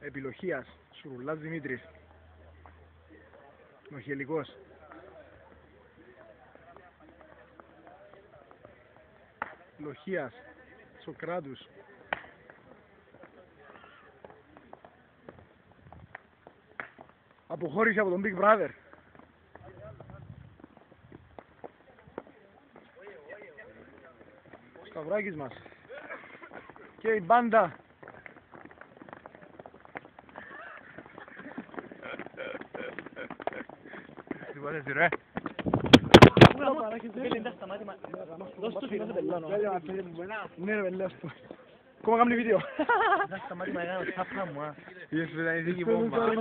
Επιλοχίας, Σουρουλάς Δημήτρης. Νοχελικός. Λοχίας, Σοκράτους. Αποχώρησε από τον Big Brother. Ο Σταυράκης μας. Και η μπάντα. على زراعه ¿Cómo hagamos el video? Y es verdad, es que bomba.